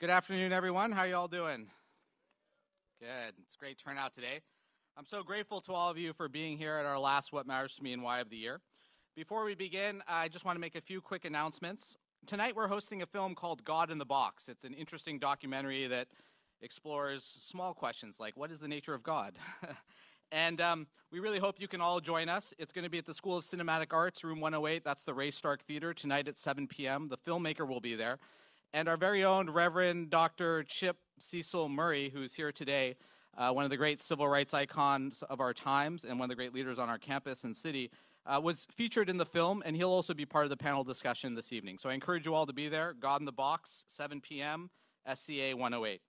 Good afternoon, everyone. How you all doing? Good. It's great turnout today. I'm so grateful to all of you for being here at our last What Matters to Me and Why of the Year. Before we begin, I just want to make a few quick announcements. Tonight we're hosting a film called God in the Box. It's an interesting documentary that explores small questions like what is the nature of God? and um, we really hope you can all join us. It's going to be at the School of Cinematic Arts, room 108. That's the Ray Stark Theater tonight at 7 p.m. The filmmaker will be there. And our very own Reverend Dr. Chip Cecil Murray, who's here today, uh, one of the great civil rights icons of our times and one of the great leaders on our campus and city, uh, was featured in the film, and he'll also be part of the panel discussion this evening. So I encourage you all to be there. God in the Box, 7 p.m., SCA 108.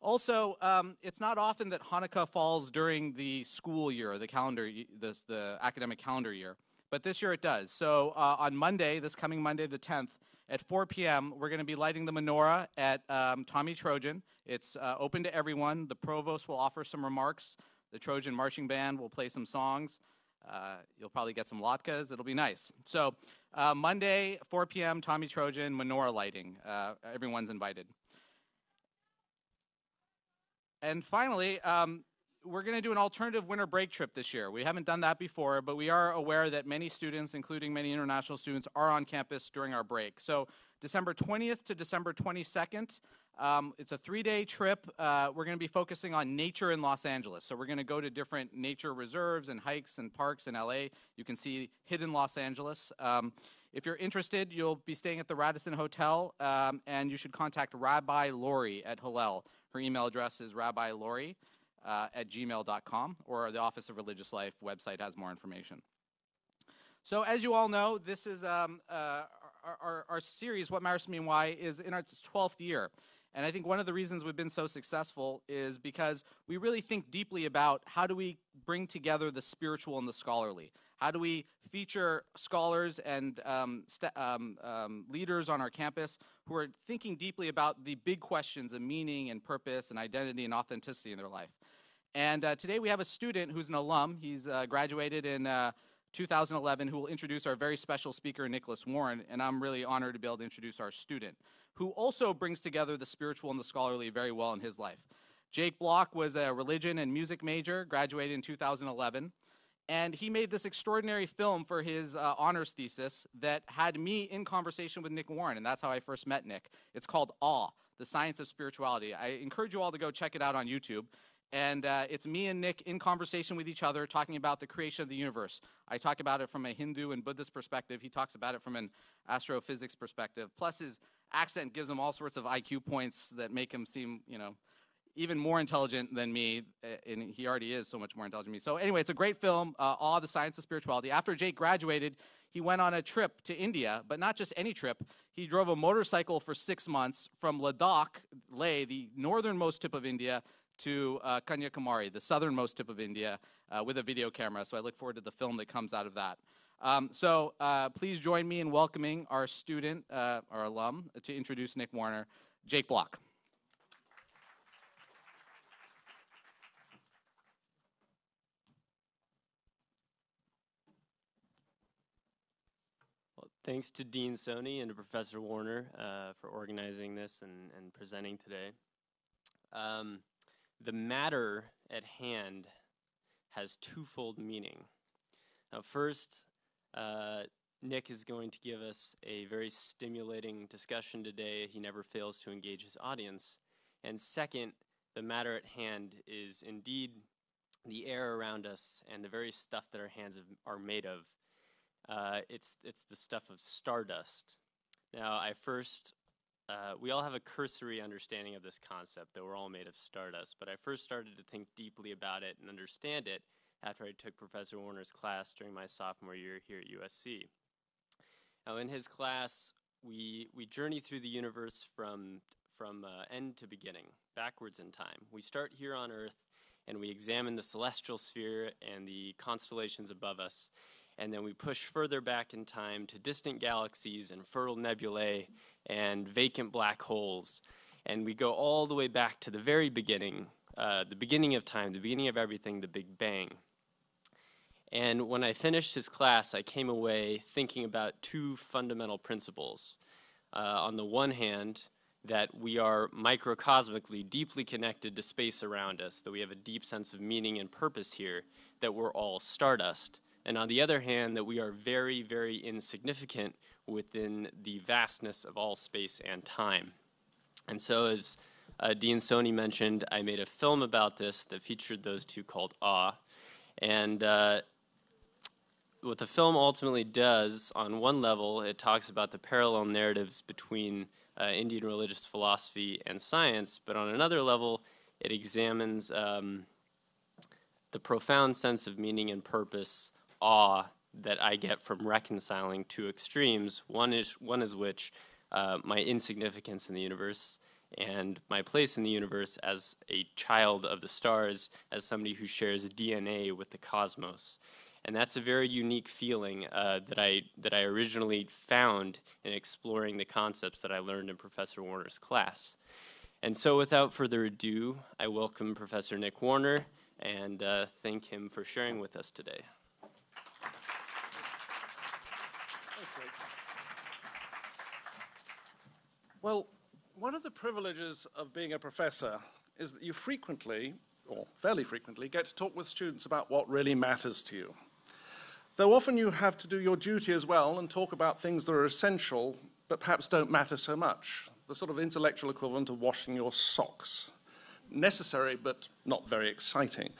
Also, um, it's not often that Hanukkah falls during the school year, the calendar, the, the academic calendar year, but this year it does. So uh, on Monday, this coming Monday, the 10th, at 4 p.m., we're going to be lighting the menorah at um, Tommy Trojan. It's uh, open to everyone. The provost will offer some remarks. The Trojan Marching Band will play some songs. Uh, you'll probably get some latkes. It'll be nice. So uh, Monday, 4 p.m., Tommy Trojan, menorah lighting. Uh, everyone's invited. And finally, um, we're going to do an alternative winter break trip this year. We haven't done that before, but we are aware that many students, including many international students, are on campus during our break. So December 20th to December 22nd, um, it's a three-day trip. Uh, we're going to be focusing on nature in Los Angeles. So we're going to go to different nature reserves and hikes and parks in LA. You can see hidden Los Angeles. Um, if you're interested, you'll be staying at the Radisson Hotel, um, and you should contact Rabbi Lori at Hillel. Her email address is rabbilori uh, at gmail.com, or the Office of Religious Life website has more information. So as you all know, this is um, uh, our, our, our, series, What Matters to Me and Why, is in our 12th year. And I think one of the reasons we've been so successful is because we really think deeply about how do we bring together the spiritual and the scholarly. How do we feature scholars and um, um, um, leaders on our campus who are thinking deeply about the big questions of meaning and purpose and identity and authenticity in their life? And uh, today we have a student who's an alum. He's uh, graduated in uh, 2011 who will introduce our very special speaker, Nicholas Warner. And I'm really honored to be able to introduce our student, who also brings together the spiritual and the scholarly very well in his life. Jake Block was a religion and music major, graduated in 2011 and he made this extraordinary film for his uh, honors thesis that had me in conversation with Nick Warner, and that's how I first met Nick. It's called Awe, the Science of Spirituality. I encourage you all to go check it out on YouTube. And uh, it's me and Nick in conversation with each other talking about the creation of the universe. I talk about it from a Hindu and Buddhist perspective. He talks about it from an astrophysics perspective. Plus, his accent gives him all sorts of IQ points that make him seem, you know, even more intelligent than me, and he already is so much more intelligent than me. So anyway, it's a great film, uh, Awe, the Science of Spirituality. After Jake graduated, he went on a trip to India, but not just any trip. He drove a motorcycle for six months from Ladakh, Leh, the northernmost tip of India, to uh, Kanyakumari, the southernmost tip of India, uh, with a video camera. So I look forward to the film that comes out of that. Um, so uh, please join me in welcoming our student, uh, our alum, to introduce Nick Warner, Jake Block. Thanks to Dean Soni and to Professor Warner uh, for organizing this and, and presenting today. Um, the matter at hand has twofold meaning. Now, first, uh, Nick is going to give us a very stimulating discussion today. He never fails to engage his audience. And second, the matter at hand is indeed the air around us and the very stuff that our hands are made of uh, it's, it's the stuff of stardust. Now, I first, uh, we all have a cursory understanding of this concept that we're all made of stardust, but I first started to think deeply about it and understand it after I took Professor Warner's class during my sophomore year here at USC. Now, in his class, we, we journey through the universe from, from uh, end to beginning, backwards in time. We start here on Earth and we examine the celestial sphere and the constellations above us and then we push further back in time to distant galaxies and fertile nebulae and vacant black holes. And we go all the way back to the very beginning, uh, the beginning of time, the beginning of everything, the Big Bang. And when I finished his class, I came away thinking about two fundamental principles. Uh, on the one hand, that we are microcosmically deeply connected to space around us, that we have a deep sense of meaning and purpose here, that we're all stardust. And on the other hand, that we are very, very insignificant within the vastness of all space and time. And so, as uh, Dean Soni mentioned, I made a film about this that featured those two called Awe. And uh, what the film ultimately does, on one level, it talks about the parallel narratives between uh, Indian religious philosophy and science, but on another level, it examines um, the profound sense of meaning and purpose, awe that I get from reconciling two extremes. One is one is which uh, my insignificance in the universe and my place in the universe as a child of the stars, as somebody who shares DNA with the cosmos. And that's a very unique feeling uh, that I that I originally found in exploring the concepts that I learned in Professor Warner's class. And so, without further ado, I welcome Professor Nick Warner and uh, thank him for sharing with us today. Well, one of the privileges of being a professor is that you frequently, or fairly frequently, get to talk with students about what really matters to you. Though often you have to do your duty as well and talk about things that are essential but perhaps don't matter so much. The sort of intellectual equivalent of washing your socks. Necessary but not very exciting.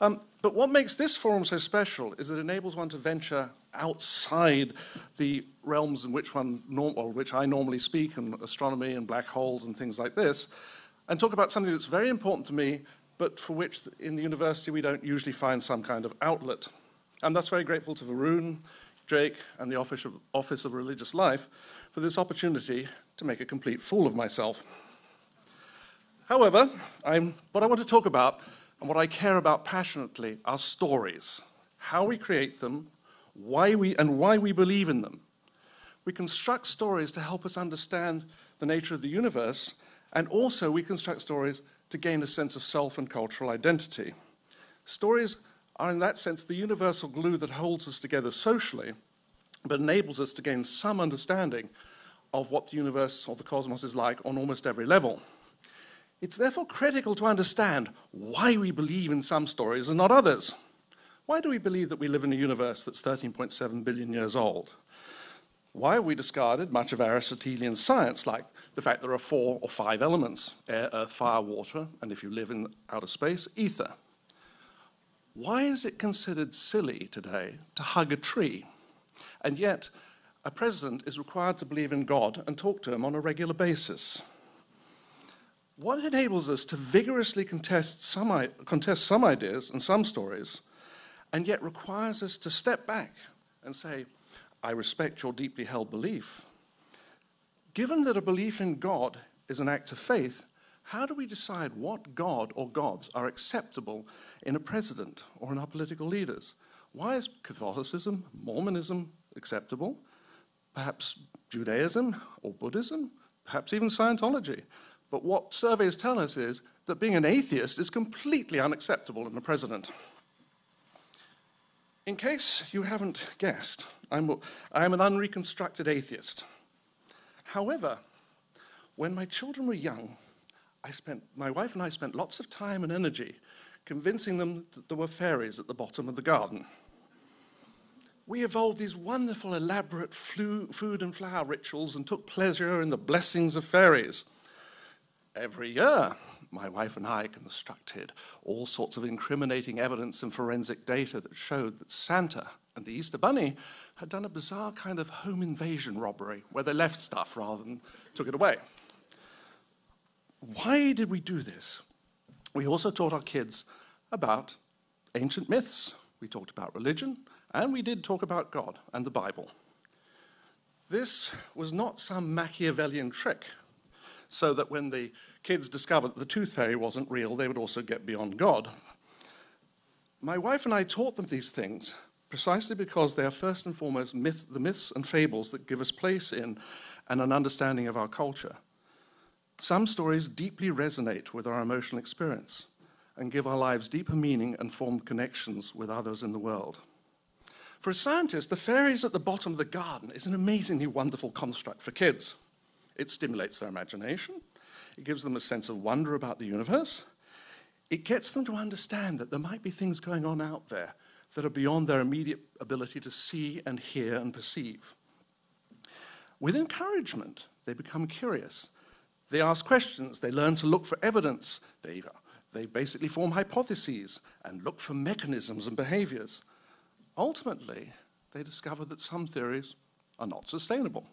Um, but what makes this forum so special is it enables one to venture outside the realms in which one norm- or which I normally speak, and astronomy and black holes and things like this, and talk about something that's very important to me, but for which in the university we don't usually find some kind of outlet. I'm thus very grateful to Varun, Jake, and the Office of, Office of Religious Life for this opportunity to make a complete fool of myself. However, I'm, what I want to talk about and what I care about passionately are stories, how we create them, why we, and why we believe in them. We construct stories to help us understand the nature of the universe, and also we construct stories to gain a sense of self and cultural identity. Stories are, in that sense, the universal glue that holds us together socially, but enables us to gain some understanding of what the universe or the cosmos is like on almost every level. It's therefore critical to understand why we believe in some stories and not others. Why do we believe that we live in a universe that's 13.7 billion years old? Why have we discarded much of Aristotelian science, like the fact there are four or five elements air, earth, fire, water, and if you live in outer space, ether? Why is it considered silly today to hug a tree? And yet, a president is required to believe in God and talk to him on a regular basis. What enables us to vigorously contest some, contest some ideas and some stories, and yet requires us to step back and say, I respect your deeply held belief. Given that a belief in God is an act of faith, how do we decide what God or gods are acceptable in a president or in our political leaders? Why is Catholicism, Mormonism acceptable? Perhaps Judaism or Buddhism? Perhaps even Scientology? But what surveys tell us is that being an atheist is completely unacceptable in the president. In case you haven't guessed, I'm, I'm an unreconstructed atheist. However, when my children were young, I spent, my wife and I spent lots of time and energy convincing them that there were fairies at the bottom of the garden. We evolved these wonderful, elaborate food and flower rituals and took pleasure in the blessings of fairies. Every year, my wife and I constructed all sorts of incriminating evidence and forensic data that showed that Santa and the Easter Bunny had done a bizarre kind of home invasion robbery where they left stuff rather than took it away. Why did we do this? We also taught our kids about ancient myths. We talked about religion, and we did talk about God and the Bible. This was not some Machiavellian trick so that when the kids discovered that the tooth fairy wasn't real, they would also get beyond God. My wife and I taught them these things precisely because they are first and foremost myth, the myths and fables that give us place in and an understanding of our culture. Some stories deeply resonate with our emotional experience and give our lives deeper meaning and form connections with others in the world. For a scientist, the fairies at the bottom of the garden is an amazingly wonderful construct for kids. It stimulates their imagination. It gives them a sense of wonder about the universe. It gets them to understand that there might be things going on out there that are beyond their immediate ability to see and hear and perceive. With encouragement, they become curious. They ask questions, they learn to look for evidence, they, they basically form hypotheses and look for mechanisms and behaviors. Ultimately, they discover that some theories are not sustainable,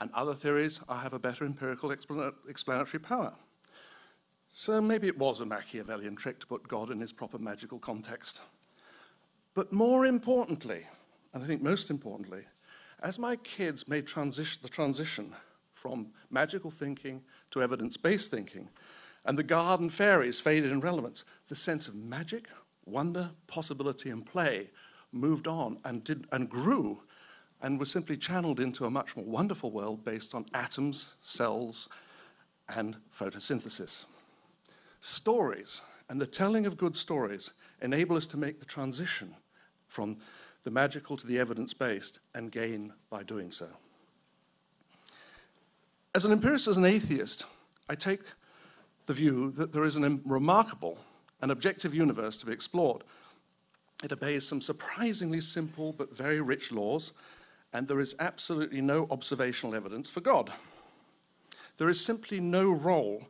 and other theories have a better empirical explanatory power. So maybe it was a Machiavellian trick to put God in his proper magical context. But more importantly, and I think most importantly, as my kids made transition, the transition from magical thinking to evidence based thinking, and the garden fairies faded in relevance, the sense of magic, wonder, possibility, and play moved on and, did, and grew and was simply channeled into a much more wonderful world based on atoms, cells, and photosynthesis. Stories and the telling of good stories enable us to make the transition from the magical to the evidence based and gain by doing so. As an empiricist and atheist, I take the view that there is a remarkable and objective universe to be explored. It obeys some surprisingly simple but very rich laws, and there is absolutely no observational evidence for God. There is simply no role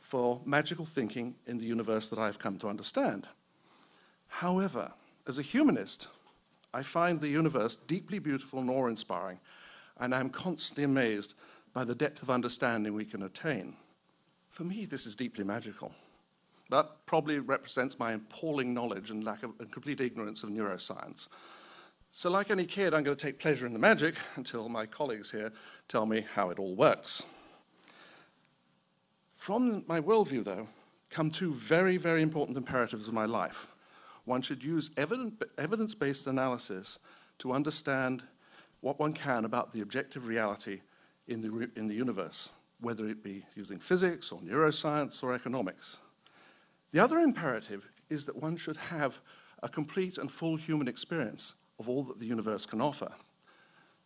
for magical thinking in the universe that I've come to understand. However, as a humanist, I find the universe deeply beautiful and awe inspiring, and I'm constantly amazed by the depth of understanding we can attain. For me, this is deeply magical. That probably represents my appalling knowledge and lack of and complete ignorance of neuroscience. So, like any kid, I'm going to take pleasure in the magic until my colleagues here tell me how it all works. From my worldview, though, come two very, very important imperatives of my life. One should use evidence based analysis to understand what one can about the objective reality in the, in the universe, whether it be using physics or neuroscience or economics. The other imperative is that one should have a complete and full human experience of all that the universe can offer.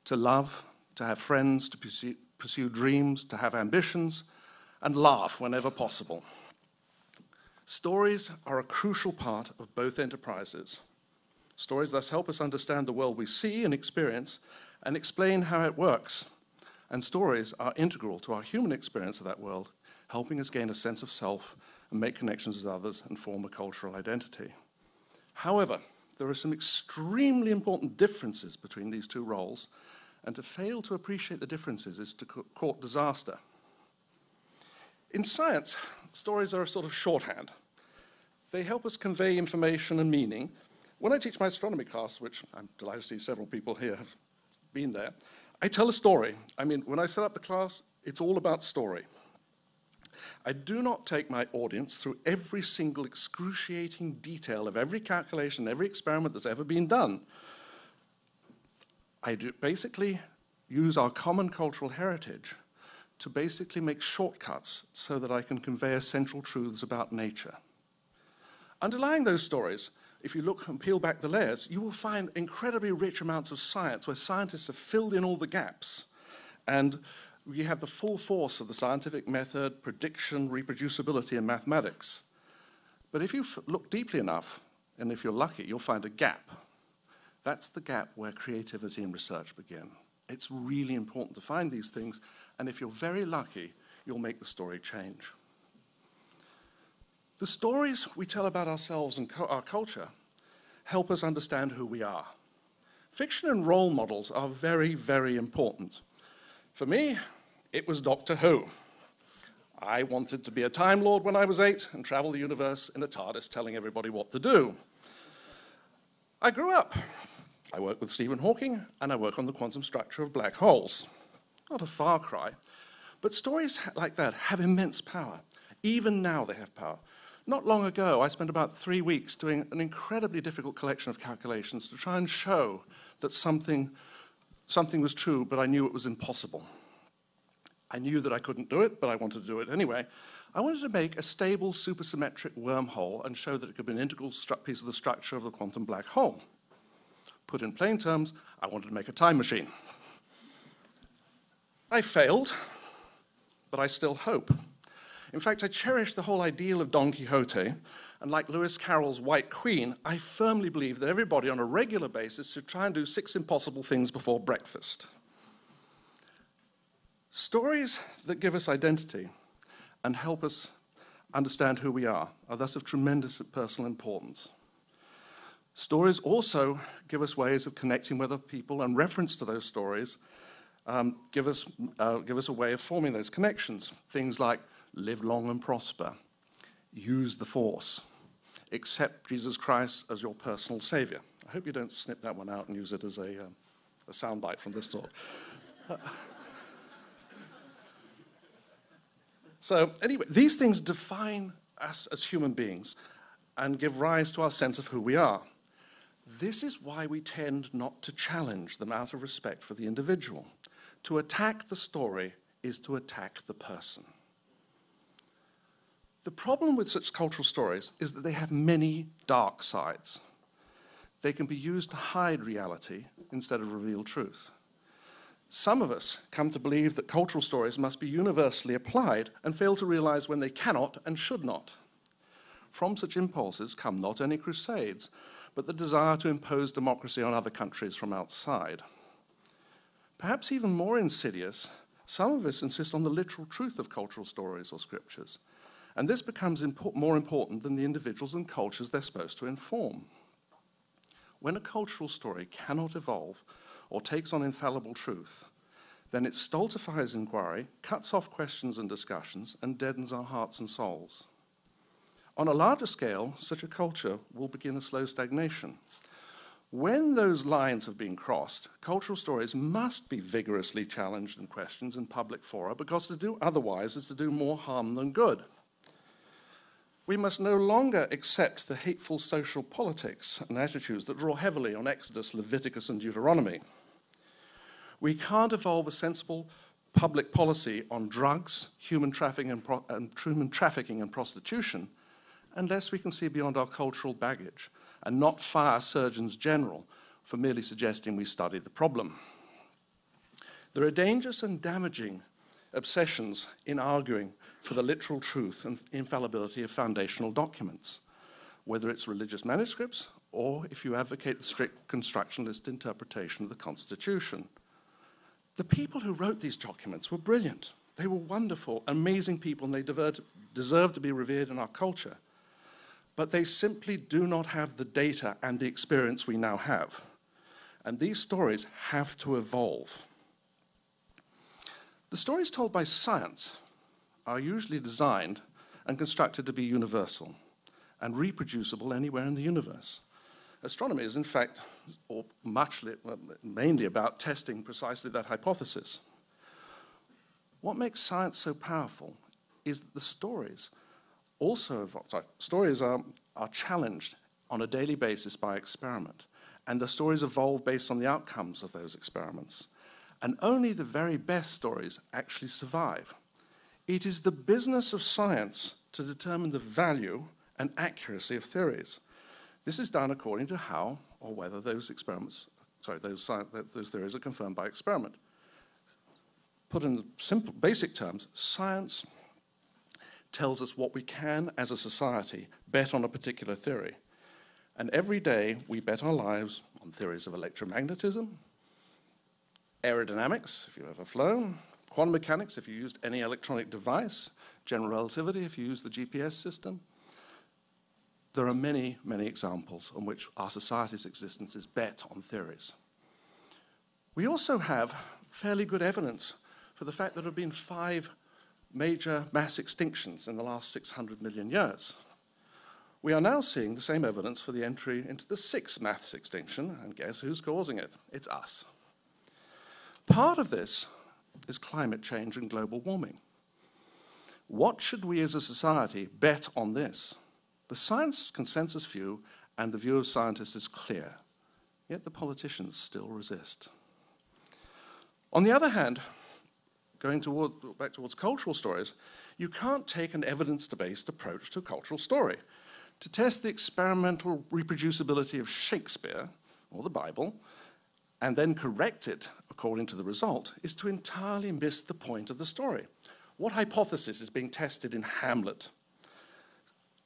To love, to have friends, to pursue, pursue dreams, to have ambitions, and laugh whenever possible. Stories are a crucial part of both enterprises. Stories thus help us understand the world we see and experience and explain how it works. And stories are integral to our human experience of that world, helping us gain a sense of self and make connections with others and form a cultural identity. However, there are some extremely important differences between these two roles, and to fail to appreciate the differences is to court disaster. In science, stories are a sort of shorthand. They help us convey information and meaning. When I teach my astronomy class, which I'm delighted to see several people here have been there, I tell a story. I mean, when I set up the class, it's all about story. I do not take my audience through every single excruciating detail of every calculation, every experiment that's ever been done. I do basically use our common cultural heritage to basically make shortcuts so that I can convey essential truths about nature. Underlying those stories, if you look and peel back the layers, you will find incredibly rich amounts of science where scientists have filled in all the gaps. And we have the full force of the scientific method, prediction, reproducibility, and mathematics. But if you look deeply enough, and if you're lucky, you'll find a gap. That's the gap where creativity and research begin. It's really important to find these things, and if you're very lucky, you'll make the story change. The stories we tell about ourselves and our culture help us understand who we are. Fiction and role models are very, very important. For me, it was Doctor Who. I wanted to be a Time Lord when I was eight and travel the universe in a TARDIS telling everybody what to do. I grew up I work with Stephen Hawking, and I work on the quantum structure of black holes. Not a far cry, but stories like that have immense power. Even now, they have power. Not long ago, I spent about three weeks doing an incredibly difficult collection of calculations to try and show that something, something was true, but I knew it was impossible. I knew that I couldn't do it, but I wanted to do it anyway. I wanted to make a stable supersymmetric wormhole and show that it could be an integral piece of the structure of the quantum black hole. Put in plain terms, I wanted to make a time machine. I failed, but I still hope. In fact, I cherish the whole ideal of Don Quixote, and like Lewis Carroll's White Queen, I firmly believe that everybody on a regular basis should try and do six impossible things before breakfast. Stories that give us identity and help us understand who we are are thus of tremendous personal importance. Stories also give us ways of connecting with other people, and reference to those stories um, give, us, uh, give us a way of forming those connections. Things like live long and prosper, use the force, accept Jesus Christ as your personal savior. I hope you don't snip that one out and use it as a, uh, a soundbite from this talk. So, anyway, these things define us as human beings and give rise to our sense of who we are. This is why we tend not to challenge them out of respect for the individual. To attack the story is to attack the person. The problem with such cultural stories is that they have many dark sides. They can be used to hide reality instead of reveal truth. Some of us come to believe that cultural stories must be universally applied and fail to realize when they cannot and should not. From such impulses come not only crusades, but the desire to impose democracy on other countries from outside. Perhaps even more insidious, some of us insist on the literal truth of cultural stories or scriptures, and this becomes impo more important than the individuals and cultures they're supposed to inform. When a cultural story cannot evolve or takes on infallible truth, then it stultifies inquiry, cuts off questions and discussions, and deadens our hearts and souls. On a larger scale, such a culture will begin a slow stagnation. When those lines have been crossed, cultural stories must be vigorously challenged and questioned in public fora because to do otherwise is to do more harm than good. We must no longer accept the hateful social politics and attitudes that draw heavily on Exodus, Leviticus, and Deuteronomy. We can't evolve a sensible public policy on drugs, human trafficking and, and, human trafficking and prostitution unless we can see beyond our cultural baggage and not fire surgeons general for merely suggesting we study the problem. There are dangerous and damaging obsessions in arguing for the literal truth and infallibility of foundational documents, whether it's religious manuscripts or if you advocate the strict constructionist interpretation of the Constitution. The people who wrote these documents were brilliant. They were wonderful, amazing people, and they deserve to be revered in our culture but they simply do not have the data and the experience we now have. And these stories have to evolve. The stories told by science are usually designed and constructed to be universal and reproducible anywhere in the universe. Astronomy is, in fact, or much mainly about testing precisely that hypothesis. What makes science so powerful is that the stories also sorry, stories are, are challenged on a daily basis by experiment, and the stories evolve based on the outcomes of those experiments. And only the very best stories actually survive. It is the business of science to determine the value and accuracy of theories. This is done according to how or whether those experiments, sorry, those, those theories are confirmed by experiment. Put in simple, basic terms, science tells us what we can, as a society, bet on a particular theory. And every day we bet our lives on theories of electromagnetism, aerodynamics, if you've ever flown, quantum mechanics, if you used any electronic device, general relativity, if you use the GPS system. There are many, many examples on which our society's existence is bet on theories. We also have fairly good evidence for the fact that there have been five major mass extinctions in the last 600 million years. We are now seeing the same evidence for the entry into the sixth mass extinction, and guess who's causing it? It's us. Part of this is climate change and global warming. What should we as a society bet on this? The science consensus view and the view of scientists is clear, yet the politicians still resist. On the other hand, going toward, back towards cultural stories, you can't take an evidence-based approach to a cultural story. To test the experimental reproducibility of Shakespeare or the Bible, and then correct it according to the result, is to entirely miss the point of the story. What hypothesis is being tested in Hamlet?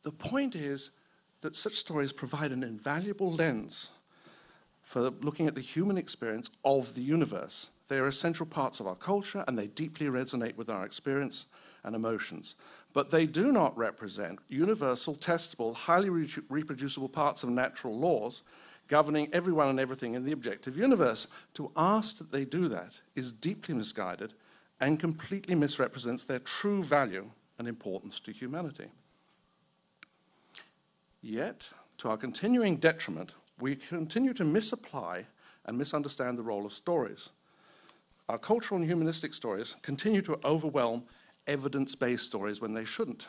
The point is that such stories provide an invaluable lens for looking at the human experience of the universe. They are essential parts of our culture and they deeply resonate with our experience and emotions. But they do not represent universal, testable, highly re reproducible parts of natural laws governing everyone and everything in the objective universe. To ask that they do that is deeply misguided and completely misrepresents their true value and importance to humanity. Yet, to our continuing detriment, we continue to misapply and misunderstand the role of stories. Our cultural and humanistic stories continue to overwhelm evidence-based stories when they shouldn't.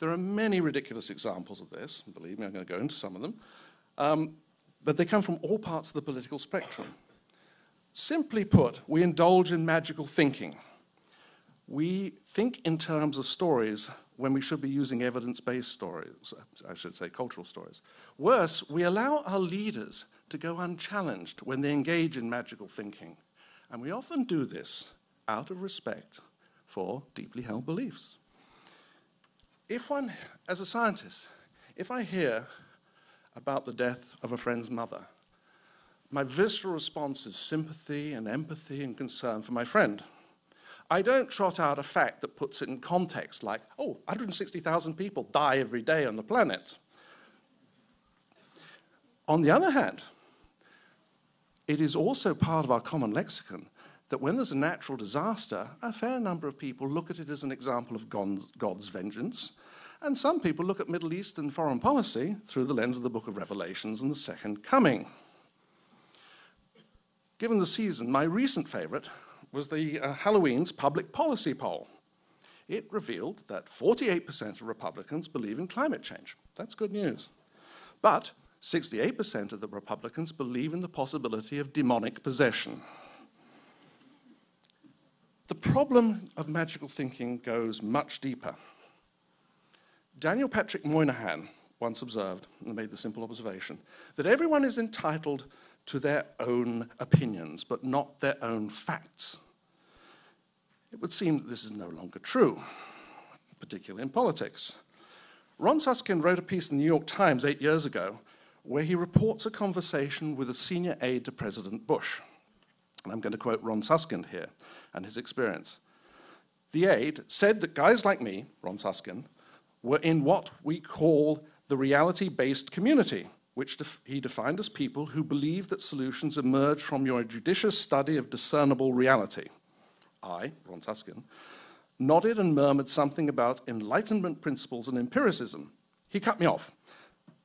There are many ridiculous examples of this, believe me, I'm going to go into some of them, um, but they come from all parts of the political spectrum. Simply put, we indulge in magical thinking. We think in terms of stories when we should be using evidence-based stories, I should say cultural stories. Worse, we allow our leaders to go unchallenged when they engage in magical thinking. And we often do this out of respect for deeply held beliefs. If one, as a scientist, if I hear about the death of a friend's mother, my visceral response is sympathy and empathy and concern for my friend. I don't trot out a fact that puts it in context like, oh, 160,000 people die every day on the planet. On the other hand, it is also part of our common lexicon that when there's a natural disaster, a fair number of people look at it as an example of God's vengeance, and some people look at Middle Eastern foreign policy through the lens of the book of Revelations and the Second Coming. Given the season, my recent favorite was the uh, Halloween's public policy poll. It revealed that 48% of Republicans believe in climate change. That's good news. But 68% of the Republicans believe in the possibility of demonic possession. The problem of magical thinking goes much deeper. Daniel Patrick Moynihan once observed, and made the simple observation, that everyone is entitled to their own opinions, but not their own facts. It would seem that this is no longer true, particularly in politics. Ron Suskind wrote a piece in the New York Times eight years ago where he reports a conversation with a senior aide to President Bush. And I'm going to quote Ron Suskind here and his experience. The aide said that guys like me, Ron Suskind, were in what we call the reality-based community, which def he defined as people who believe that solutions emerge from your judicious study of discernible reality. I, Ron Suskind, nodded and murmured something about Enlightenment principles and empiricism. He cut me off.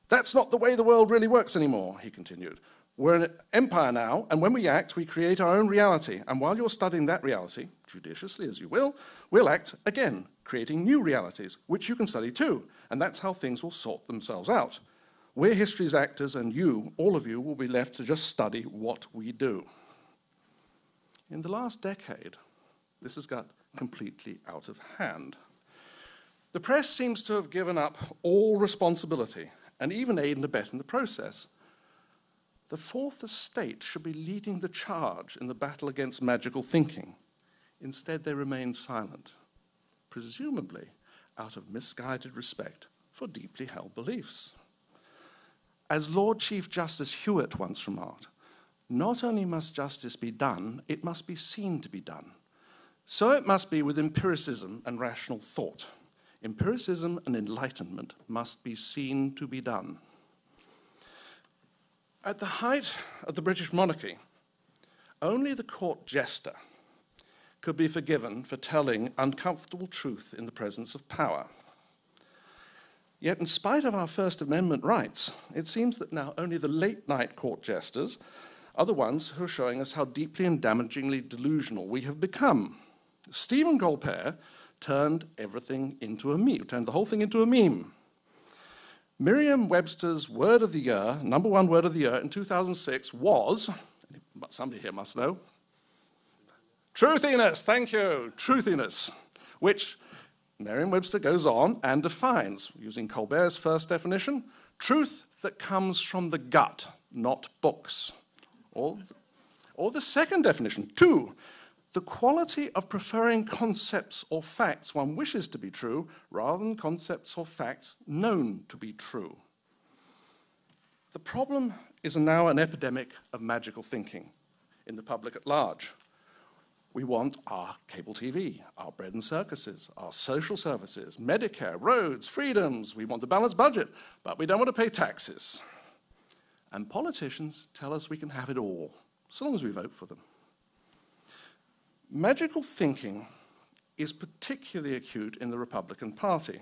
That's not the way the world really works anymore, he continued. We're an empire now, and when we act, we create our own reality. And while you're studying that reality, judiciously as you will, we'll act again, creating new realities, which you can study too. And that's how things will sort themselves out. We're history's actors, and you, all of you, will be left to just study what we do. In the last decade, this has got completely out of hand. The press seems to have given up all responsibility and even aid and abet in the process. The fourth estate should be leading the charge in the battle against magical thinking. Instead, they remain silent, presumably out of misguided respect for deeply held beliefs. As Lord Chief Justice Hewart once remarked, not only must justice be done, it must be seen to be done. So it must be with empiricism and rational thought. Empiricism and enlightenment must be seen to be done. At the height of the British monarchy, only the court jester could be forgiven for telling uncomfortable truth in the presence of power. Yet, in spite of our First Amendment rights, it seems that now only the late night court jesters are the ones who are showing us how deeply and damagingly delusional we have become. Stephen Colbert turned everything into a meme, turned the whole thing into a meme. Merriam-Webster's word of the year, number one word of the year in 2006 was, somebody here must know, truthiness, thank you, truthiness, which Merriam-Webster goes on and defines, using Colbert's first definition, truth that comes from the gut, not books. Or, or the second definition, two, the quality of preferring concepts or facts one wishes to be true rather than concepts or facts known to be true. The problem is now an epidemic of magical thinking in the public at large. We want our cable TV, our bread and circuses, our social services, Medicare, roads, freedoms. We want a balanced budget, but we don't want to pay taxes. And politicians tell us we can have it all, so long as we vote for them. Magical thinking is particularly acute in the Republican Party.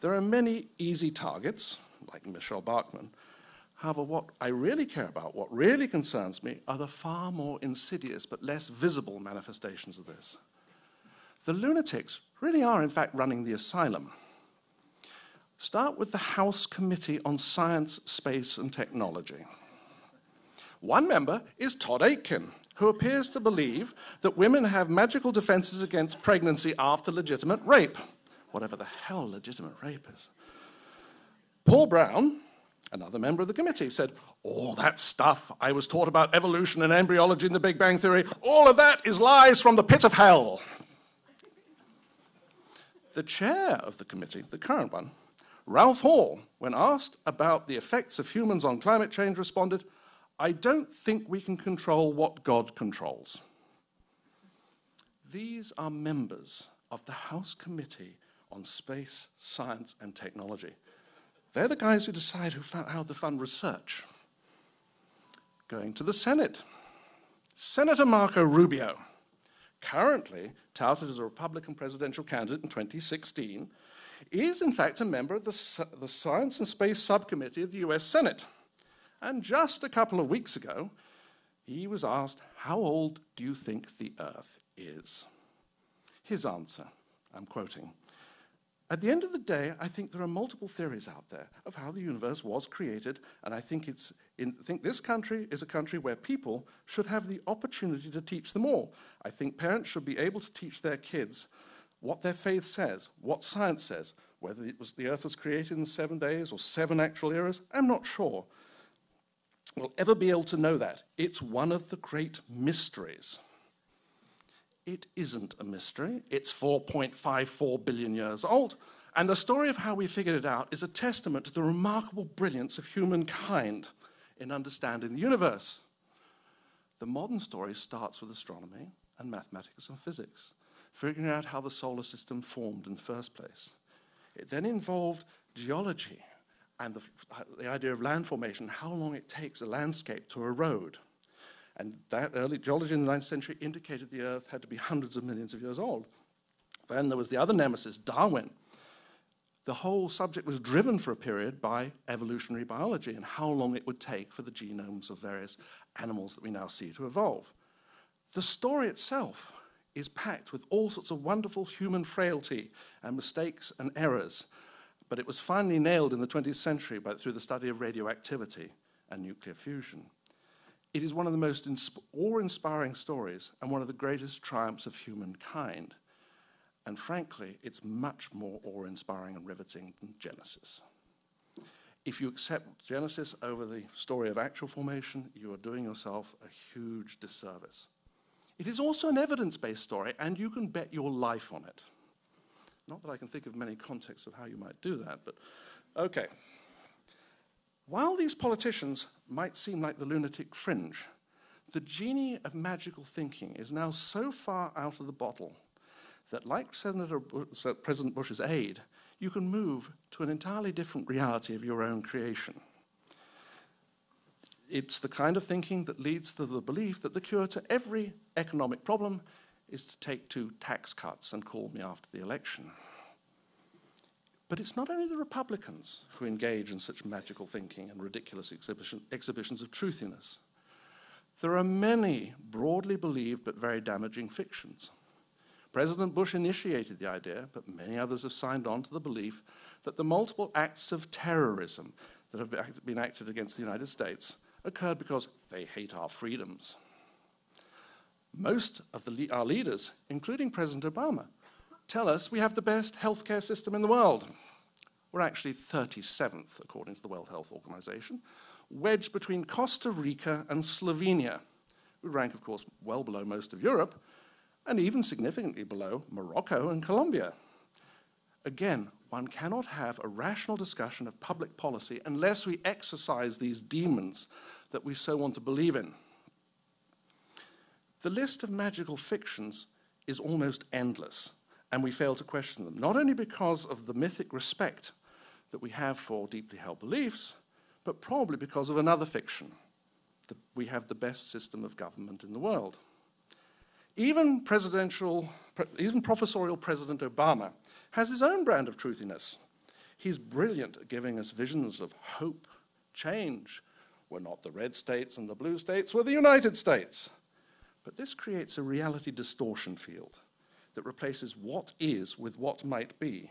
There are many easy targets, like Michele Bachmann. However, what I really care about, what really concerns me, are the far more insidious but less visible manifestations of this. The lunatics really are, in fact, running the asylum. Start with the House Committee on Science, Space and Technology. One member is Todd Akin, who appears to believe that women have magical defenses against pregnancy after legitimate rape, whatever the hell legitimate rape is. Paul Broun, another member of the committee, said, All that stuff I was taught about evolution and embryology and the Big Bang Theory, all of that is lies from the pit of hell. The chair of the committee, the current one, Ralph Hall, when asked about the effects of humans on climate change, responded, I don't think we can control what God controls. These are members of the House Committee on Space, Science and Technology. They're the guys who decide who how to fund research. Going to the Senate. Senator Marco Rubio, currently touted as a Republican presidential candidate in 2016, is in fact a member of the, the Science and Space Subcommittee of the US Senate. And just a couple of weeks ago, he was asked, How old do you think the Earth is? His answer, I'm quoting, at the end of the day, I think there are multiple theories out there of how the universe was created, and I think, it's in, think this country is a country where people should have the opportunity to teach them all. I think parents should be able to teach their kids what their faith says, what science says, whether it was, the earth was created in seven days or seven actual eras, I'm not sure We'll ever be able to know that. It's one of the great mysteries. It isn't a mystery. It's 4.54 billion years old. And the story of how we figured it out is a testament to the remarkable brilliance of humankind in understanding the universe. The modern story starts with astronomy and mathematics and physics, figuring out how the solar system formed in the first place. It then involved geology and the, the idea of land formation, how long it takes a landscape to erode. And that early geology in the 19th century indicated the Earth had to be hundreds of millions of years old. Then there was the other nemesis, Darwin. The whole subject was driven for a period by evolutionary biology and how long it would take for the genomes of various animals that we now see to evolve. The story itself is packed with all sorts of wonderful human frailty and mistakes and errors but it was finally nailed in the 20th century by, through the study of radioactivity and nuclear fusion. It is one of the most awe-inspiring stories and one of the greatest triumphs of humankind. And frankly, it's much more awe-inspiring and riveting than Genesis. If you accept Genesis over the story of actual formation, you are doing yourself a huge disservice. It is also an evidence-based story, and you can bet your life on it. Not that I can think of many contexts of how you might do that, but okay. While these politicians might seem like the lunatic fringe, the genie of magical thinking is now so far out of the bottle that, like Senator Bush, President Bush's aide, you can move to an entirely different reality of your own creation. It's the kind of thinking that leads to the belief that the cure to every economic problem is to take two tax cuts and call me after the election. But it's not only the Republicans who engage in such magical thinking and ridiculous exhibition, exhibitions of truthiness. There are many broadly believed but very damaging fictions. President Bush initiated the idea, but many others have signed on to the belief that the multiple acts of terrorism that have been acted against the United States occurred because they hate our freedoms. Most of the, our leaders, including President Obama, tell us we have the best healthcare system in the world. We're actually 37th, according to the World Health Organization, wedged between Costa Rica and Slovenia. We rank, of course, well below most of Europe, and even significantly below Morocco and Colombia. Again, one cannot have a rational discussion of public policy unless we exercise these demons that we so want to believe in. The list of magical fictions is almost endless, and we fail to question them, not only because of the mythic respect that we have for deeply held beliefs, but probably because of another fiction that we have the best system of government in the world. Even presidential, even professorial President Obama has his own brand of truthiness. He's brilliant at giving us visions of hope, change. We're not the red states and the blue states, we're the United States. But this creates a reality distortion field that replaces what is with what might be.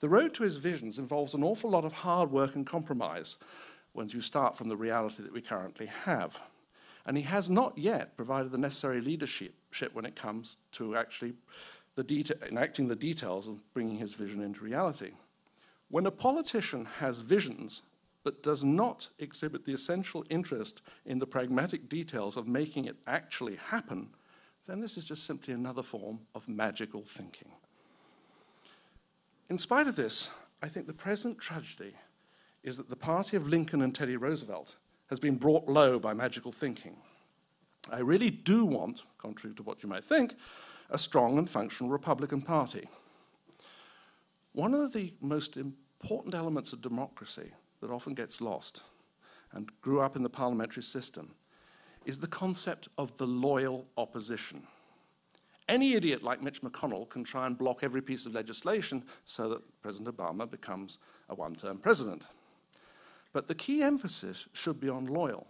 The road to his visions involves an awful lot of hard work and compromise once you start from the reality that we currently have. And he has not yet provided the necessary leadership when it comes to actually the enacting the details of bringing his vision into reality. When a politician has visions but does not exhibit the essential interest in the pragmatic details of making it actually happen, then this is just simply another form of magical thinking. In spite of this, I think the present tragedy is that the party of Lincoln and Teddy Roosevelt has been brought low by magical thinking. I really do want, contrary to what you might think, a strong and functional Republican Party. One of the most important elements of democracy that often gets lost and grew up in the parliamentary system is the concept of the loyal opposition. Any idiot like Mitch McConnell can try and block every piece of legislation so that President Obama becomes a one term president. But the key emphasis should be on loyal.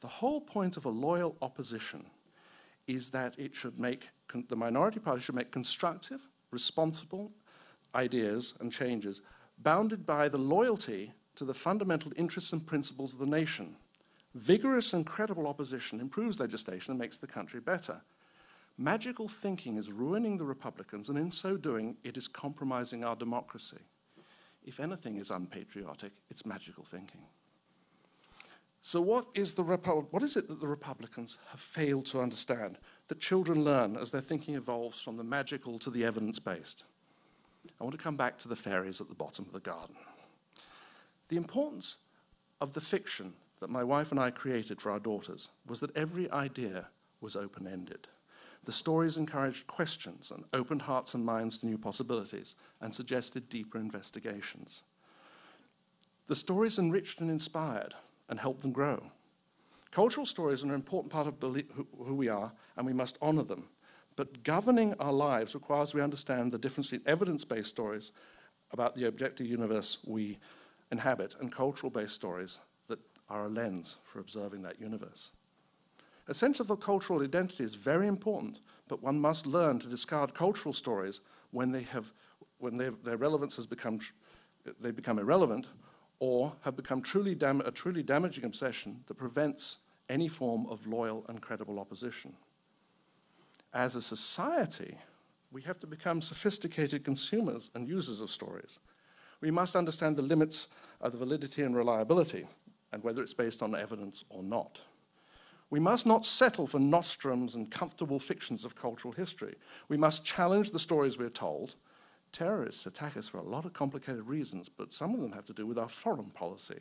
The whole point of a loyal opposition is that it should make, the minority party should make constructive, responsible ideas and changes bounded by the loyalty to the fundamental interests and principles of the nation. Vigorous and credible opposition improves legislation and makes the country better. Magical thinking is ruining the Republicans, and in so doing, it is compromising our democracy. If anything is unpatriotic, it's magical thinking. So, what is, the what is it that the Republicans have failed to understand that children learn as their thinking evolves from the magical to the evidence based? I want to come back to the fairies at the bottom of the garden. The importance of the fiction that my wife and I created for our daughters was that every idea was open ended. The stories encouraged questions and opened hearts and minds to new possibilities and suggested deeper investigations. The stories enriched and inspired and helped them grow. Cultural stories are an important part of who we are, and we must honor them. But governing our lives requires we understand the difference between evidence based stories about the objective universe we inhabit and cultural based stories are a lens for observing that universe. A sense of a cultural identity is very important, but one must learn to discard cultural stories when, they have, when their relevance has become, they become irrelevant or have become truly a truly damaging obsession that prevents any form of loyal and credible opposition. As a society, we have to become sophisticated consumers and users of stories we must understand the limits of the validity and reliability, and whether it's based on evidence or not. We must not settle for nostrums and comfortable fictions of cultural history. We must challenge the stories we're told. Terrorists attack us for a lot of complicated reasons, but some of them have to do with our foreign policy.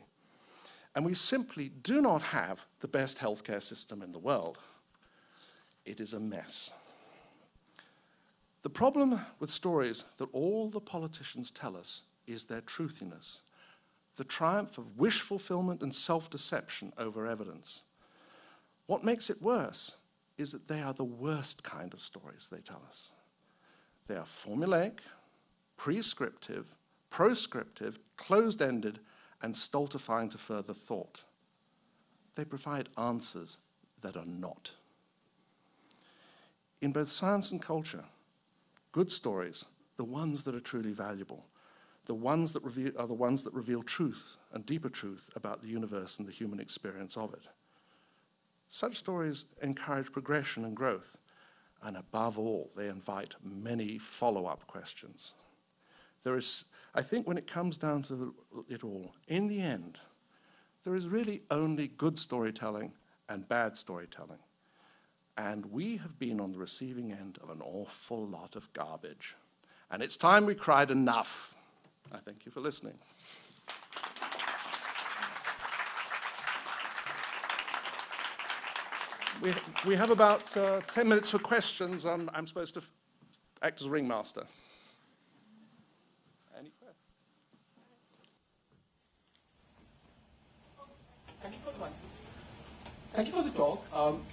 And we simply do not have the best healthcare system in the world. It is a mess. The problem with stories that all the politicians tell us is their truthiness, the triumph of wish fulfillment and self deception over evidence. What makes it worse is that they are the worst kind of stories they tell us. They are formulaic, prescriptive, proscriptive, closed ended, and stultifying to further thought. They provide answers that are not. In both science and culture, good stories, the ones that are truly valuable, the ones that reveal, are the ones that reveal truth and deeper truth about the universe and the human experience of it. Such stories encourage progression and growth, and above all, they invite many follow up questions. There is, I think, when it comes down to it all, in the end, there is really only good storytelling and bad storytelling. And we have been on the receiving end of an awful lot of garbage. And it's time we cried enough. I thank you for listening. We, we have about uh, 10 minutes for questions. I'm, I'm supposed to act as ringmaster. Any questions? Thank you for the, Thank you for the talk. Um,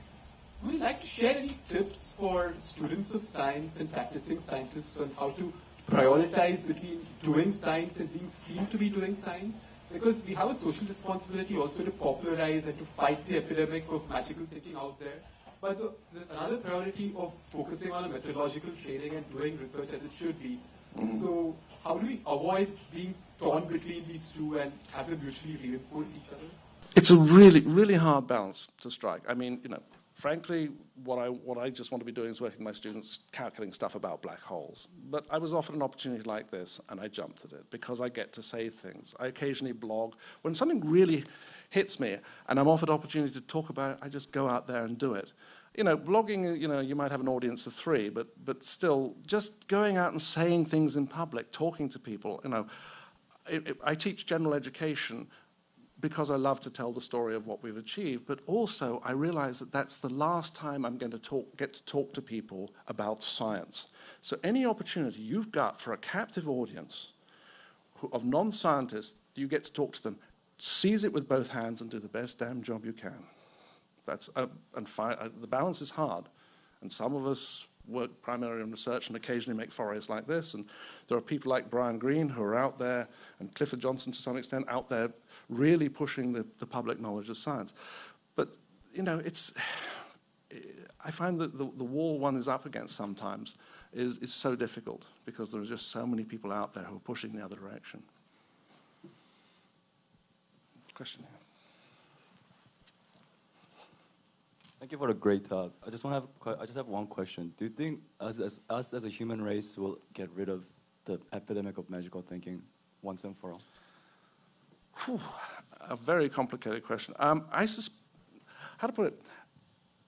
would you like to share any tips for students of science and practicing scientists on how to prioritize between doing science and being seen to be doing science? Because we have a social responsibility also to popularize and to fight the epidemic of magical thinking out there. But the, there's another priority of focusing on a methodological training and doing research as it should be. Mm-hmm. So how do we avoid being torn between these two and have them mutually reinforce each other? It's a really, really hard balance to strike. I mean, you know, frankly, what I, what I just want to be doing is working with my students calculating stuff about black holes. But I was offered an opportunity like this, and I jumped at it because I get to say things. I occasionally blog. When something really hits me and I'm offered opportunity to talk about it, I just go out there and do it. You know, blogging, you know, you might have an audience of three, but, but still, just going out and saying things in public, talking to people, you know, it, it, I teach general education, because I love to tell the story of what we've achieved, but also I realize that that's the last time I'm going to talk, get to talk to people about science. So any opportunity you've got for a captive audience of non-scientists, you get to talk to them, seize it with both hands and do the best damn job you can. That's, uh, and uh, the balance is hard. And some of us work primarily in research and occasionally make forays like this. And there are people like Brian Greene who are out there, and Clifford Johnson to some extent, out there really pushing the, the public knowledge of science. But, you know, it's, I find that the, the wall one is up against sometimes is, is so difficult because there are just so many people out there who are pushing the other direction. Question here. Thank you for a great talk. I just want to have I just have one question. Do you think us as us as a human race will get rid of the epidemic of magical thinking once and for all? Whew, a very complicated question. Um, I sus- how to put it?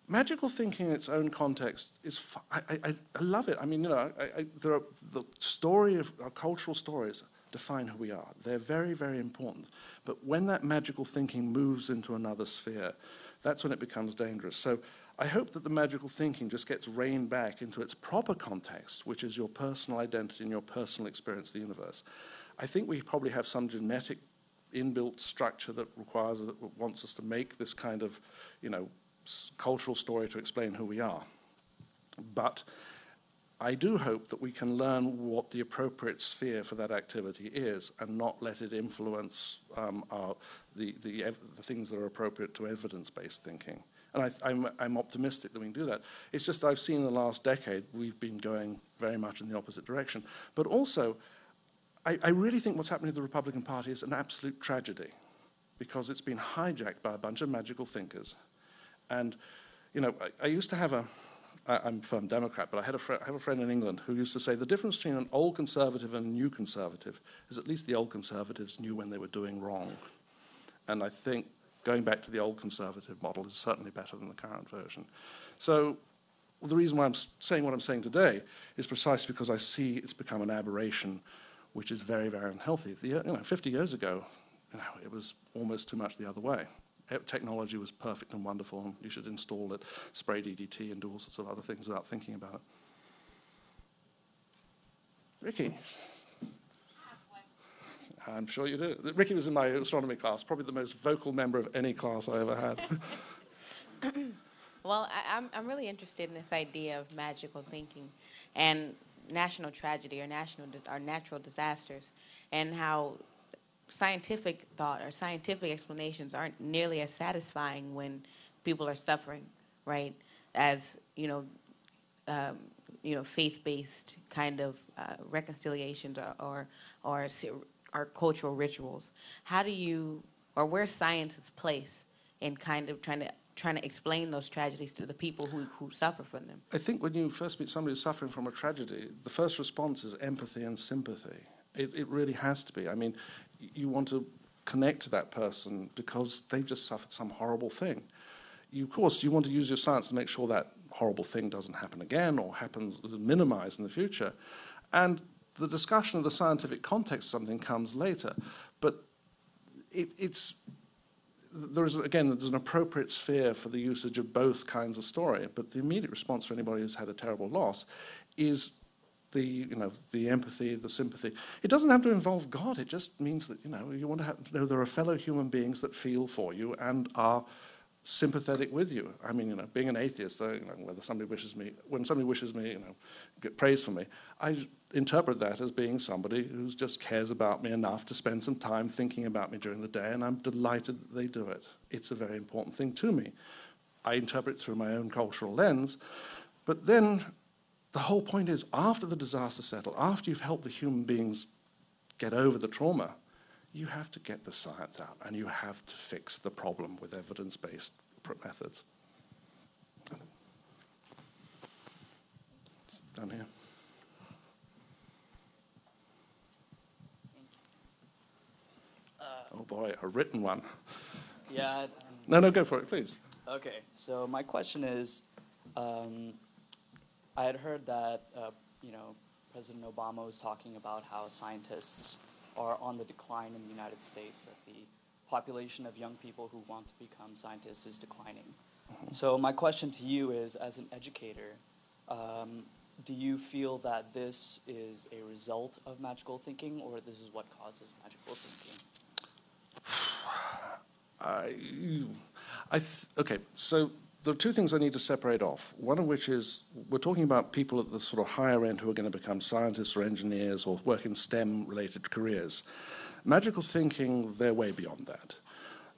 Magical thinking in its own context is. I, I, I, love it. I mean, you know, I, there are the story of our cultural stories define who we are. They're very, very important. But when that magical thinking moves into another sphere, that's when it becomes dangerous. So I hope that the magical thinking just gets reined back into its proper context, which is your personal identity and your personal experience of the universe. I think we probably have some genetic inbuilt structure that requires that wants us to make this kind of, you know, cultural story to explain who we are. But I do hope that we can learn what the appropriate sphere for that activity is and not let it influence um, our, the, the, the, things that are appropriate to evidence-based thinking. And I, am I'm, I'm optimistic that we can do that. It's just I've seen in the last decade we've been going very much in the opposite direction. But also, I, I really think what's happening to the Republican Party is an absolute tragedy because it's been hijacked by a bunch of magical thinkers. And, you know, I, I used to have a, I, I'm a firm Democrat, but I, had have a friend in England who used to say the difference between an old conservative and a new conservative is at least the old conservatives knew when they were doing wrong. And I think going back to the old conservative model is certainly better than the current version. So the reason why I'm saying what I'm saying today is precisely because I see it's become an aberration which is very, very unhealthy. The, you know, 50 years ago, you know, it was almost too much the other way. Technology was perfect and wonderful, and you should install it, spray DDT, and do all sorts of other things without thinking about it. Ricky. I'm sure you do. Ricky was in my astronomy class, probably the most vocal member of any class I ever had. well, I, am I'm, I'm really interested in this idea of magical thinking. And national tragedy or national or natural disasters, and how scientific thought or scientific explanations aren't nearly as satisfying when people are suffering, right? As you know, um, you know, faith-based kind of uh, reconciliations or, or or cultural rituals. How do you or where's science's place in kind of trying to trying to explain those tragedies to the people who, who suffer from them? I think when you first meet somebody who's suffering from a tragedy, the first response is empathy and sympathy. It, it really has to be. I mean, you want to connect to that person because they've just suffered some horrible thing. You, of course, you want to use your science to make sure that horrible thing doesn't happen again or happens minimized in the future. And the discussion of the scientific context something comes later. But it, it's there is again there's an appropriate sphere for the usage of both kinds of story. But the immediate response for anybody who's had a terrible loss is the you know the empathy, the sympathy. It doesn't have to involve God. It just means that you know you want to, have, to know there are fellow human beings that feel for you and are sympathetic with you. I mean, you know, being an atheist, uh, you know, whether somebody wishes me, when somebody wishes me, you know, get praise for me, I interpret that as being somebody who just cares about me enough to spend some time thinking about me during the day, and I'm delighted that they do it. It's a very important thing to me. I interpret through my own cultural lens, but then the whole point is after the disaster settled, after you've helped the human beings get over the trauma, you have to get the science out and you have to fix the problem with evidence based methods. Down here. oh boy, a written one. Yeah. No, no, go for it, please. Okay, so my question is um, I had heard that, uh, you know, President Obama was talking about how scientists are on the decline in the United States, that the population of young people who want to become scientists is declining. Mm-hmm. So my question to you is, as an educator, um, do you feel that this is a result of magical thinking, or this is what causes magical thinking? I, I th- okay, so there are two things I need to separate off. One of which is we're talking about people at the sort of higher end who are going to become scientists or engineers or work in STEM related careers. Magical thinking, they're way beyond that.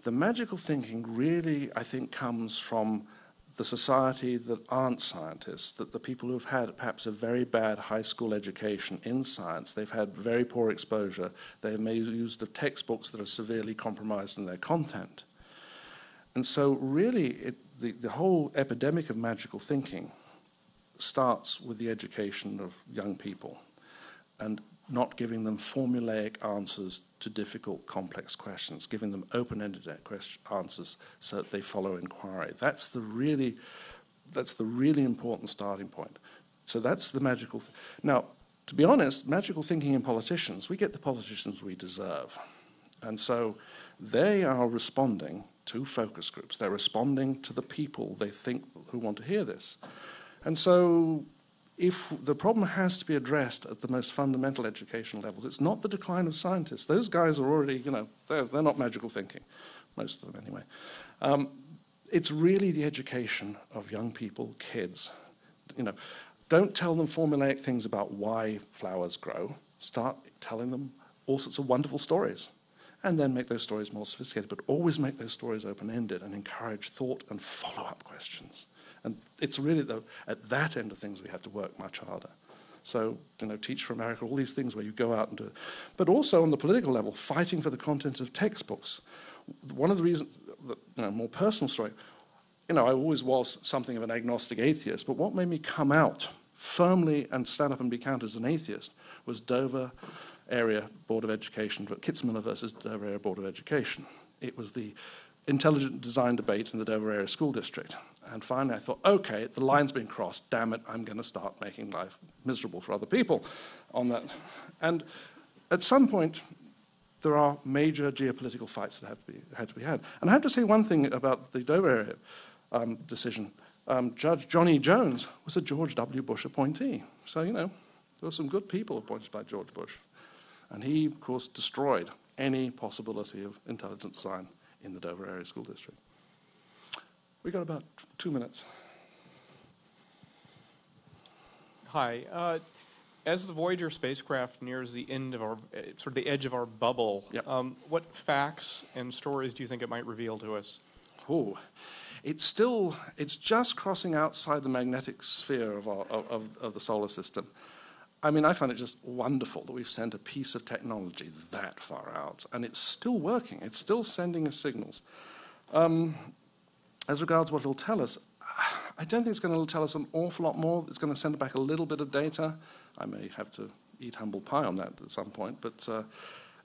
The magical thinking really, I think, comes from the society that aren't scientists, that the people who've had perhaps a very bad high school education in science, they've had very poor exposure, they may use the textbooks that are severely compromised in their content. And so, really, it, the, the whole epidemic of magical thinking starts with the education of young people and not giving them formulaic answers to difficult, complex questions, giving them open-ended answers so that they follow inquiry. That's the really, that's the really important starting point. So that's the magical. Th- now, to be honest, magical thinking in politicians, we get the politicians we deserve, and so they are responding to focus groups. They're responding to the people they think who want to hear this. And so if the problem has to be addressed at the most fundamental educational levels, it's not the decline of scientists. Those guys are already, you know, they're, they're not magical thinking, most of them anyway. Um, it's really the education of young people, kids. You know, don't tell them formulaic things about why flowers grow. Start telling them all sorts of wonderful stories and then make those stories more sophisticated, but always make those stories open ended and encourage thought and follow up questions. And it's really the, at that end of things we have to work much harder. So, you know, Teach for America, all these things where you go out and do it. But also on the political level, fighting for the contents of textbooks. One of the reasons, that, you know, more personal story, you know, I always was something of an agnostic atheist, but what made me come out firmly and stand up and be counted as an atheist was Dover Area Board of Education, Kitzmiller versus Dover Area Board of Education. It was the intelligent design debate in the Dover Area School District. And finally, I thought, okay, the line's been crossed. Damn it, I'm going to start making life miserable for other people on that. And at some point, there are major geopolitical fights that have to be, had to be had. And I have to say one thing about the Dover Area um, decision. Um, Judge Johnny Jones was a George W. Bush appointee. So, you know, there were some good people appointed by George Bush. And he, of course, destroyed any possibility of intelligent design in the Dover Area School District. We've got about two minutes. Hi. Uh, as the Voyager spacecraft nears the end of our, uh, sort of the edge of our bubble, yep. um, what facts and stories do you think it might reveal to us? Oh, it's still, it's just crossing outside the magnetic sphere of, our, of, of the solar system. I mean, I find it just wonderful that we've sent a piece of technology that far out, and it's still working. It's still sending us signals. Um, as regards what it'll tell us, I don't think it's going to tell us an awful lot more. It's going to send back a little bit of data. I may have to eat humble pie on that at some point, but uh,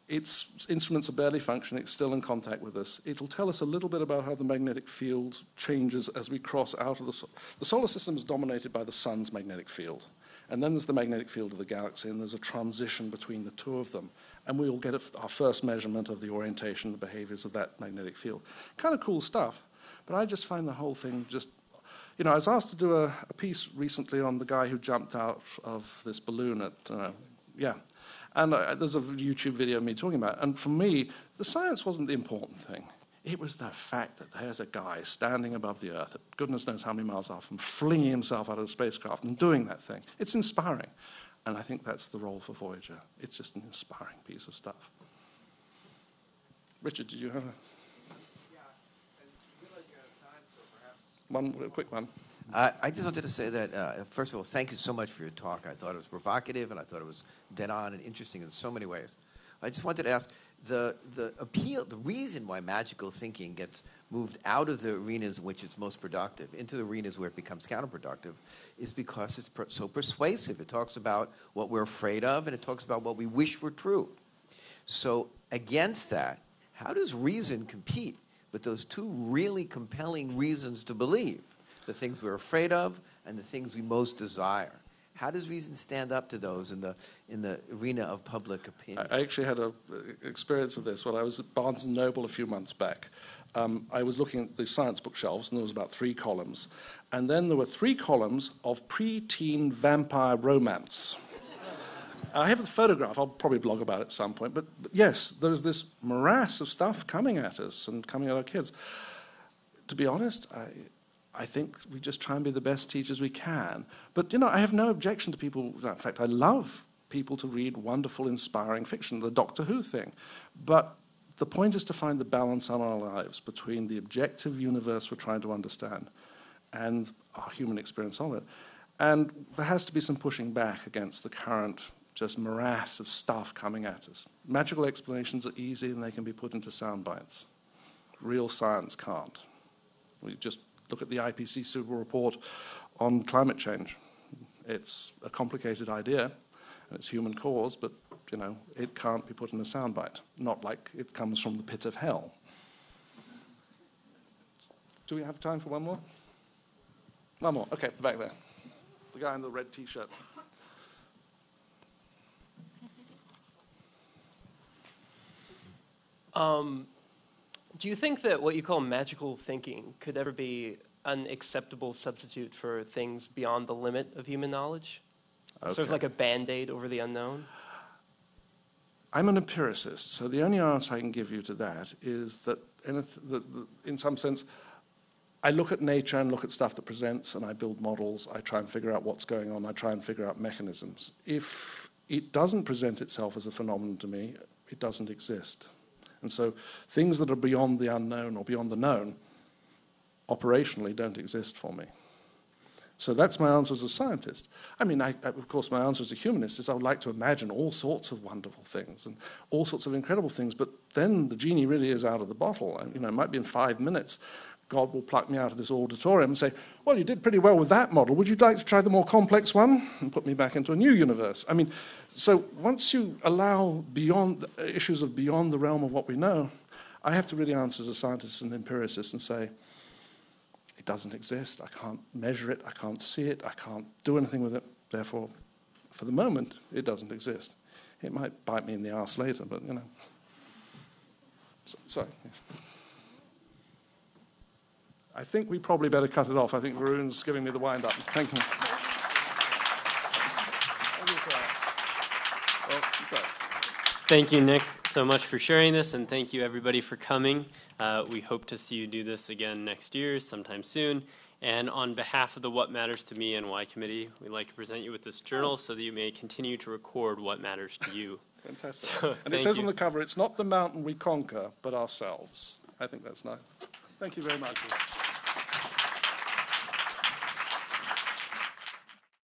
its instruments are barely functioning, it's still in contact with us. It'll tell us a little bit about how the magnetic field changes as we cross out of the... Sol- the solar system is dominated by the sun's magnetic field. And then there's the magnetic field of the galaxy, and there's a transition between the two of them. And we'll get our first measurement of the orientation, the behaviors of that magnetic field. Kind of cool stuff, but I just find the whole thing just you know, I was asked to do a, a, piece recently on the guy who jumped out of this balloon at, uh, yeah. And uh, there's a YouTube video of me talking about it. And for me, the science wasn't the important thing. It was the fact that there's a guy standing above the Earth at goodness knows how many miles off and flinging himself out of the spacecraft and doing that thing. It's inspiring. And I think that's the role for Voyager. It's just an inspiring piece of stuff. Richard, did you have a... yeah. One a quick one. Uh, I just wanted to say that, uh, first of all, thank you so much for your talk. I thought it was provocative and I thought it was dead on and interesting in so many ways. I just wanted to ask the, the appeal, the reason why magical thinking gets moved out of the arenas in which it's most productive into the arenas where it becomes counterproductive is because it's per so persuasive. It talks about what we're afraid of and it talks about what we wish were true. So, against that, how does reason compete with those two really compelling reasons to believe the things we're afraid of and the things we most desire. How does reason stand up to those in the, in the arena of public opinion? I actually had an experience of this when I was at Barnes & Noble a few months back. Um, I was looking at the science bookshelves, and there was about three columns. And then there were three columns of preteen vampire romance. I have a photograph. I'll probably blog about it at some point. But, but yes, there's this morass of stuff coming at us and coming at our kids. To be honest, I, I think we just try and be the best teachers we can. But, you know, I have no objection to people. In fact, I love people to read wonderful, inspiring fiction, the Doctor Who thing. But the point is to find the balance in our lives between the objective universe we're trying to understand and our human experience of it. And there has to be some pushing back against the current just morass of stuff coming at us. Magical explanations are easy and they can be put into sound bites. Real science can't. We just look at the IPCC report on climate change. It's a complicated idea and it's human caused, but you know, it can't be put in a soundbite, not like it comes from the pit of hell. Do we have time for one more? One more. Okay, back there. The guy in the red t-shirt. Um, do you think that what you call magical thinking could ever be an acceptable substitute for things beyond the limit of human knowledge? Okay. Sort of like a band aid over the unknown? I'm an empiricist, so the only answer I can give you to that is that in, th the, the, in some sense, I look at nature and look at stuff that presents and I build models. I try and figure out what's going on. I try and figure out mechanisms. If it doesn't present itself as a phenomenon to me, it doesn't exist. And so things that are beyond the unknown or beyond the known operationally don't exist for me. So that's my answer as a scientist. I mean, I, I, of course, my answer as a humanist is I would like to imagine all sorts of wonderful things and all sorts of incredible things, but then the genie really is out of the bottle. And you know, it might be in five minutes. God will pluck me out of this auditorium and say, Well, you did pretty well with that model. Would you like to try the more complex one? And put me back into a new universe. I mean, so once you allow beyond issues of beyond the realm of what we know, I have to really answer as a scientist and empiricist and say, it doesn't exist. I can't measure it. I can't see it. I can't do anything with it. Therefore, for the moment, it doesn't exist. It might bite me in the ass later, but you know. So, sorry. I think we probably better cut it off. I think Varun's giving me the wind up. Thank you. Thank you, Nick, so much for sharing this, and thank you, everybody, for coming. Uh, we hope to see you do this again next year, sometime soon. And on behalf of the What Matters to Me and Why Committee, we'd like to present you with this journal so that you may continue to record what matters to you. Fantastic. So, and it says you. on the cover, it's not the mountain we conquer, but ourselves. I think that's nice. Thank you very much.